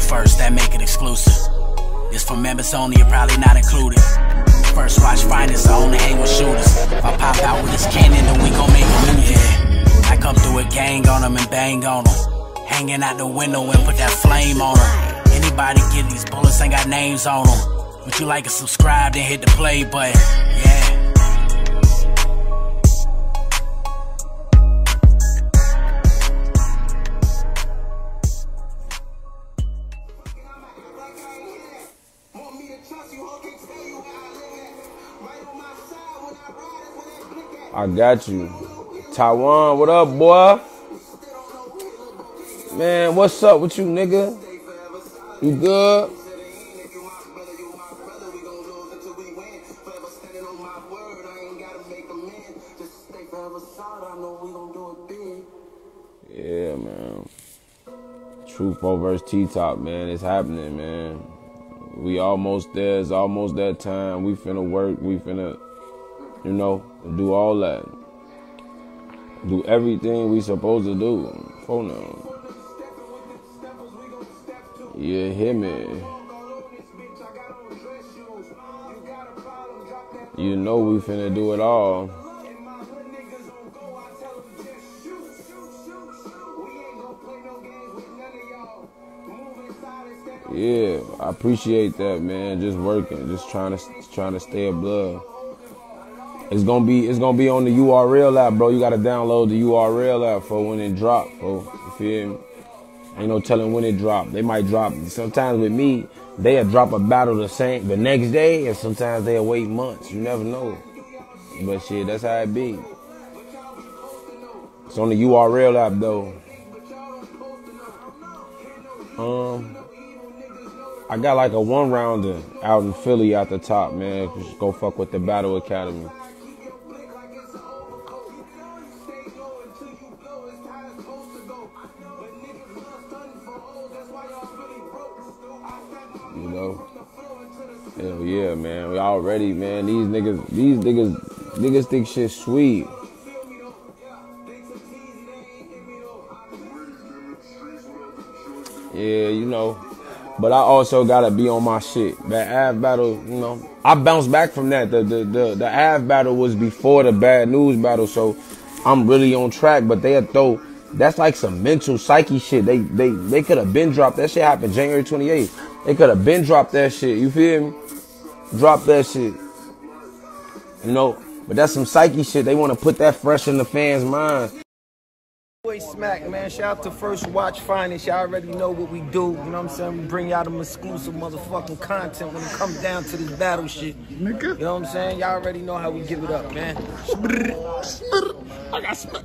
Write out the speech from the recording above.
first, that make it exclusive. This for members only, you're probably not included. First watch finest, I only hang with shooters. If I pop out with this cannon, then we gon' make a movie. Yeah. I come through a gang on them and bang on them. Hanging out the window and put that flame on them. Anybody get these bullets ain't got names on them. Would you like to subscribe, then hit the play button? Yeah. I got you. Taiwan, what up, boy? Man, what's up with you, nigga? You good? Yeah, man. Truth over T Top, man. It's happening, man. We almost there. It's almost that time. We finna work. We finna, you know, do all that. Do everything we supposed to do. For now. You hear me? You know we finna do it all. Yeah, I appreciate that, man. Just working, just trying to trying to stay above. It's gonna be it's gonna be on the URL app, bro. You gotta download the URL app for when it drop, bro. You feel me? Ain't no telling when it drop. They might drop. Sometimes with me, they'll drop a battle the same the next day, and sometimes they'll wait months. You never know. But shit, that's how it be. It's on the URL app though. Um, I got like a one rounder out in Philly at the top, man. Just go fuck with the Battle Academy. You know? Hell yeah, man. We already, man. These niggas, these niggas, niggas think shit sweet. Yeah, you know. But I also gotta be on my shit. That Ave battle, you know, I bounced back from that. The the the, the Ave battle was before the bad news battle, so I'm really on track. But they throw that's like some mental psyche shit. They they they could have been dropped. That shit happened January 28th. They could have been dropped that shit. You feel me? Drop that shit. You know, but that's some psyche shit. They want to put that fresh in the fans' minds. Boy Smack, man. Shout out to First Watch Finance. Y'all already know what we do. You know what I'm saying? We bring y'all some exclusive motherfucking content when it comes down to this battle shit. Nigga. You know what I'm saying? Y'all already know how we give it up, man. I got smack.